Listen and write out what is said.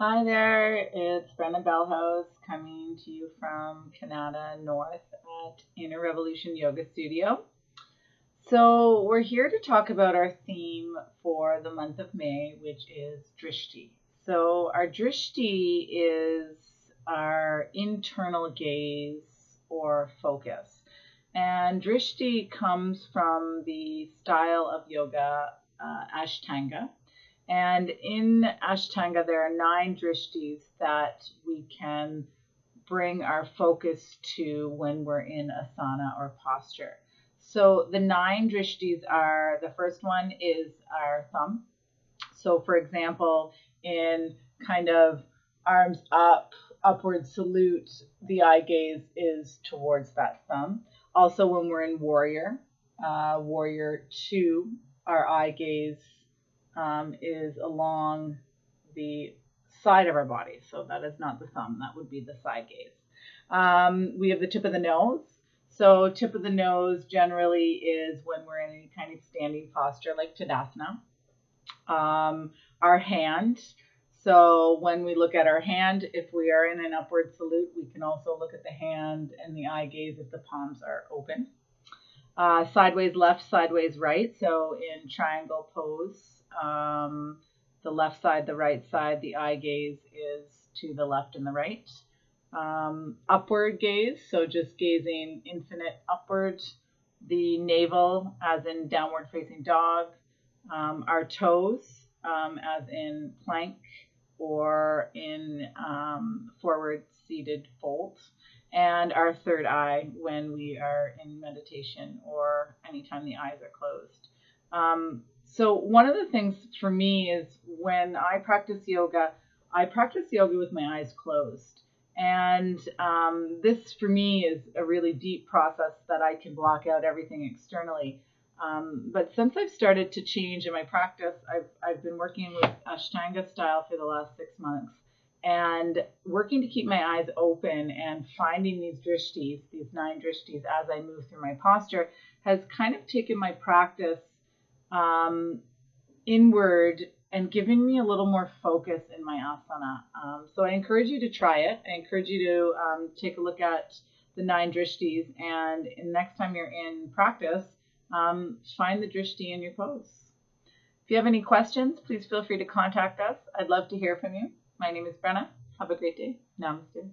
Hi there, it's Brenna Bellhouse coming to you from Kanata North at Inner Revolution Yoga Studio. So, we're here to talk about our theme for the month of May, which is Drishti. So, our Drishti is our internal gaze or focus. And Drishti comes from the style of yoga uh, Ashtanga and in Ashtanga, there are nine drishtis that we can bring our focus to when we're in asana or posture. So the nine drishtis are the first one is our thumb. So, for example, in kind of arms up, upward salute, the eye gaze is towards that thumb. Also, when we're in warrior, uh, warrior two, our eye gaze um, is along the side of our body. So that is not the thumb, that would be the side gaze. Um, we have the tip of the nose. So, tip of the nose generally is when we're in any kind of standing posture like Tadasana. Um, our hand. So, when we look at our hand, if we are in an upward salute, we can also look at the hand and the eye gaze if the palms are open. Uh, sideways left, sideways right. So, in triangle pose, um, the left side, the right side, the eye gaze is to the left and the right. Um, upward gaze, so just gazing infinite upward. The navel, as in downward facing dog. Um, our toes, um, as in plank or in um, forward seated fold. And our third eye when we are in meditation or anytime the eyes are closed. Um, so one of the things for me is when I practice yoga, I practice yoga with my eyes closed. And um, this for me is a really deep process that I can block out everything externally. Um, but since I've started to change in my practice, I've, I've been working with Ashtanga style for the last six months and working to keep my eyes open and finding these drishtis, these nine drishtis, as I move through my posture has kind of taken my practice um, inward and giving me a little more focus in my asana. Um, so I encourage you to try it. I encourage you to um, take a look at the nine drishtis, and next time you're in practice, um, find the drishti in your pose. If you have any questions, please feel free to contact us. I'd love to hear from you. My name is Brenna. Have a great day. Namaste.